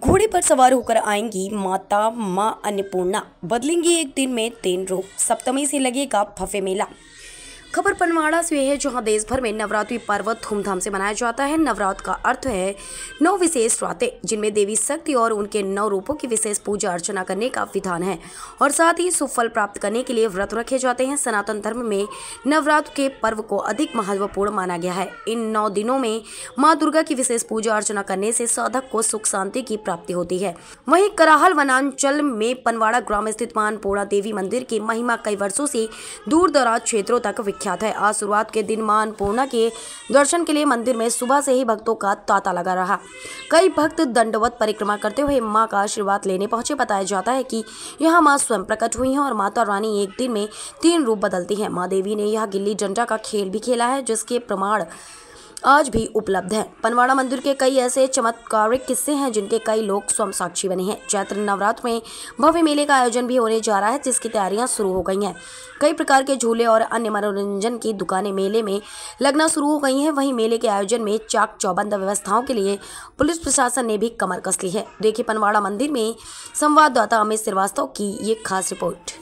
घोड़े पर सवार होकर आएँगी माता, माँ अन्नपूर्णा। बदलेंगी एक दिन में तीन रूप सप्तमी से लगेगा भव्य मेला। खबर पनवाड़ा से है, जहाँ देश भर में नवरात्रि पर्व धूमधाम से मनाया जाता है। नवरात्र का अर्थ है नौ विशेष रातें, जिनमें देवी शक्ति और उनके नौ रूपों की विशेष पूजा अर्चना करने का विधान है। और साथ ही सुफल प्राप्त करने के लिए व्रत रखे जाते हैं। सनातन धर्म में नवरात्र के पर्व को अधिक महत्वपूर्ण माना गया है। इन नौ दिनों में माँ दुर्गा की विशेष पूजा अर्चना करने से साधक को सुख शांति की प्राप्ति होती है। वहीं कराहल वनांचल में पनवाड़ा ग्राम स्थित मानपोड़ा देवी मंदिर की महिमा कई वर्षों से दूर दराज क्षेत्रों तक विख्यात है। आज शुरुआत के दिन माँ अन्नपूर्णा के दर्शन के लिए मंदिर में सुबह से ही भक्तों का तांता लगा रहा। कई भक्त दंडवत परिक्रमा करते हुए माँ का आशीर्वाद लेने पहुँचे। बताया जाता है कि यहाँ माँ स्वयं प्रकट हुई हैं और माता रानी एक दिन में तीन रूप बदलती है। माँ देवी ने यह गिल्ली डंडा का खेल भी खेला है, जिसके प्रमाण आज भी उपलब्ध है। पनवाड़ा मंदिर के कई ऐसे चमत्कारिक किस्से हैं, जिनके कई लोग स्वयं साक्षी बने हैं। चैत्र नवरात्र में भव्य मेले का आयोजन भी होने जा रहा है, जिसकी तैयारियाँ शुरू हो गई हैं। कई प्रकार के झूले और अन्य मनोरंजन की दुकानें मेले में लगना शुरू हो गई हैं। वहीं मेले के आयोजन में चाक चौबंद व्यवस्थाओं के लिए पुलिस प्रशासन ने भी कमर कस ली है। देखिए पनवाड़ा मंदिर में संवाददाता अमित श्रीवास्तव की ये खास रिपोर्ट।